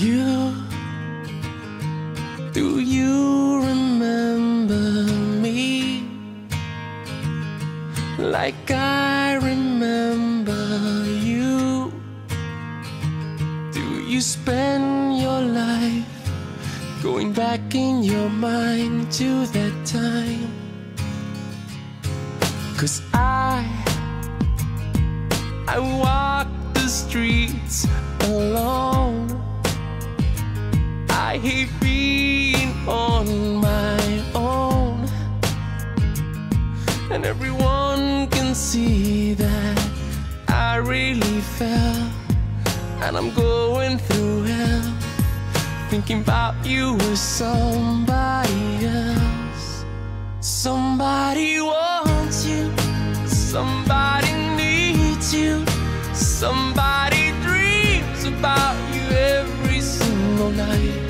You, do you remember me like I remember you? Do you spend your life going back in your mind to that time? Cause I, I walk the streets alone. I hate being on my own. And everyone can see that I really fell. And I'm going through hell. Thinking about you with somebody else. Somebody wants you. Somebody needs you. Somebody dreams about you every single night.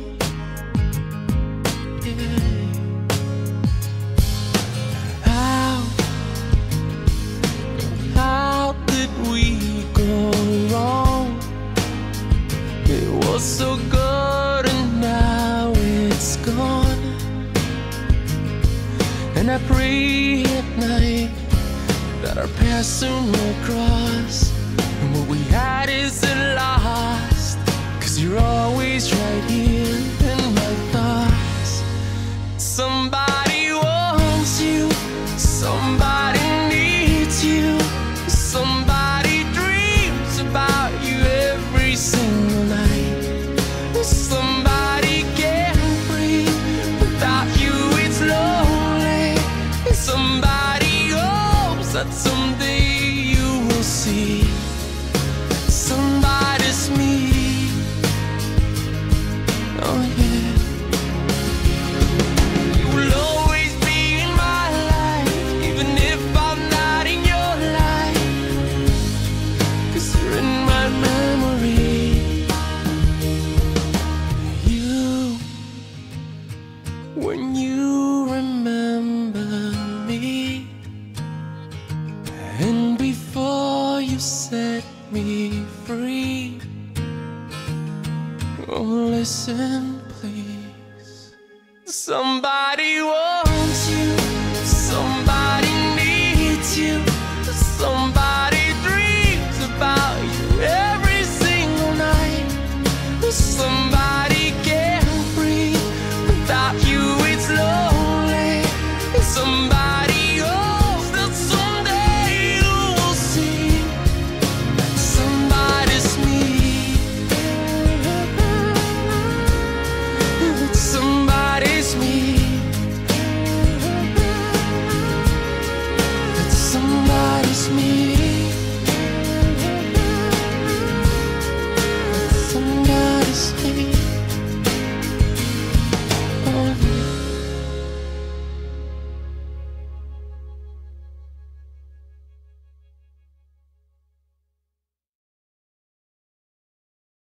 Was so good and now it's gone. And I pray at night that our paths soon will cross. And what we had isn't lost. Somebody's me. Oh, yeah. Oh, listen, please. Somebody was. kiss me.